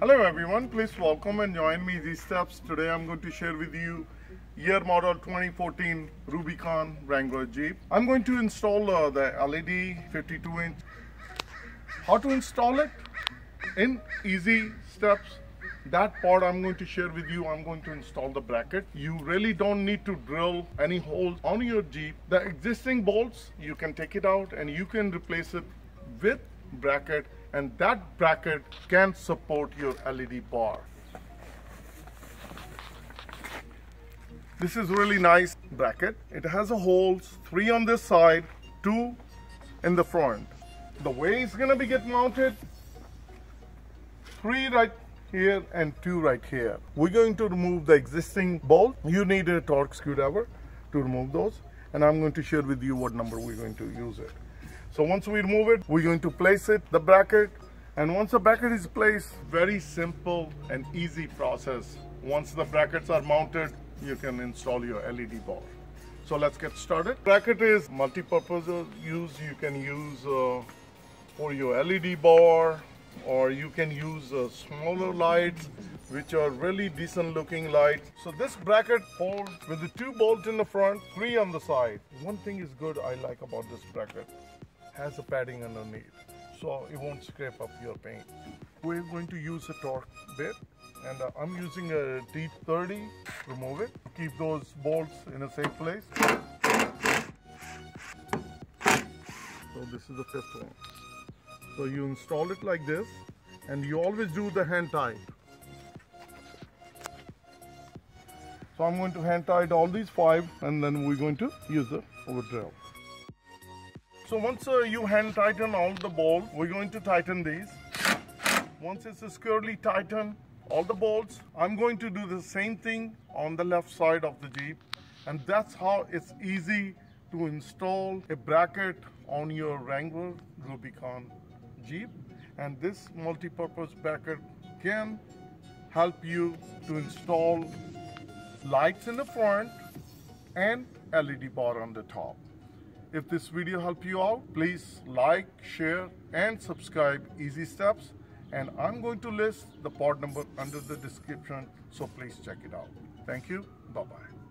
Hello everyone, please welcome and join me Easy Steps. Today I'm going to share with you year model 2014 Rubicon Wrangler Jeep. I'm going to install uh, the LED 52 inch. How to install it? In easy steps. That part I'm going to share with you. I'm going to install the bracket. You really don't need to drill any holes on your Jeep. The existing bolts, you can take it out and you can replace it with bracket and that bracket can support your LED bar. This is really nice bracket. It has a holes, three on this side, two in the front. The way it's gonna be get mounted, three right here and two right here. We're going to remove the existing bolt. You need a Torx screwdriver to remove those. And I'm going to share with you what number we're going to use it. So once we remove it, we're going to place it, the bracket, and once the bracket is placed, very simple and easy process. Once the brackets are mounted, you can install your LED bar. So let's get started. Bracket is multi-purpose use. You can use uh, for your LED bar, or you can use uh, smaller lights which are really decent looking lights. So this bracket holds with the two bolts in the front, three on the side. One thing is good I like about this bracket has a padding underneath so it won't scrape up your paint. We're going to use a Torx bit and uh, I'm using a T30 remove it keep those bolts in a safe place so this is the fifth one so you install it like this and you always do the hand tie. so I'm going to hand tie all these five and then we're going to use the over drill so once uh, you hand tighten all the bolts, we're going to tighten these. Once it's securely tightened, all the bolts, I'm going to do the same thing on the left side of the Jeep. And that's how it's easy to install a bracket on your Wrangler Rubicon Jeep. And this multi-purpose bracket can help you to install lights in the front and LED bar on the top. If this video helped you out, please like, share, and subscribe Easy Steps. And I'm going to list the part number under the description, so please check it out. Thank you. Bye-bye.